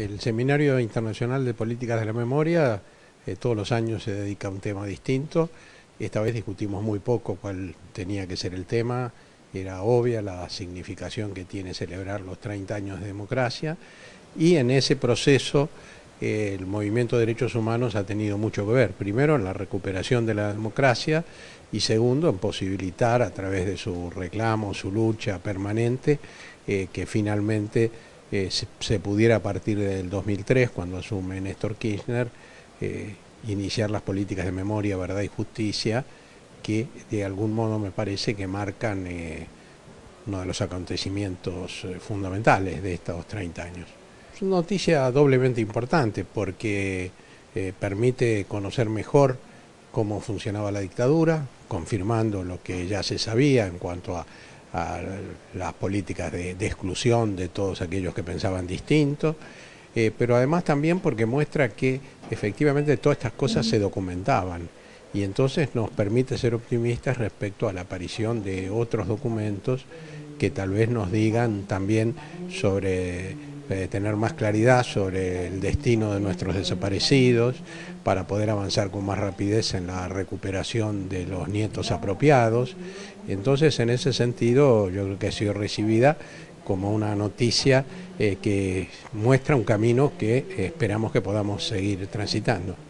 El Seminario Internacional de Políticas de la Memoria eh, todos los años se dedica a un tema distinto. Esta vez discutimos muy poco cuál tenía que ser el tema. Era obvia la significación que tiene celebrar los 30 años de democracia. Y en ese proceso eh, el movimiento de derechos humanos ha tenido mucho que ver. Primero en la recuperación de la democracia y segundo en posibilitar a través de su reclamo, su lucha permanente, eh, que finalmente eh, se, pudiera a partir del 2003, cuando asume Néstor Kirchner, eh, iniciar las políticas de memoria, verdad y justicia, que de algún modo me parece que marcan eh, uno de los acontecimientos fundamentales de estos 30 años. Es una noticia doblemente importante porque permite conocer mejor cómo funcionaba la dictadura, confirmando lo que ya se sabía en cuanto a a las políticas de, exclusión de todos aquellos que pensaban distinto, eh, pero además también porque muestra que efectivamente todas estas cosas se documentaban. Y entonces nos permite ser optimistas respecto a la aparición de otros documentos que tal vez nos digan también sobre eh, tener más claridad sobre el destino de nuestros desaparecidos, para poder avanzar con más rapidez en la recuperación de los nietos apropiados. Entonces, en ese sentido, yo creo que ha sido recibida como una noticia eh, que muestra un camino que esperamos que podamos seguir transitando.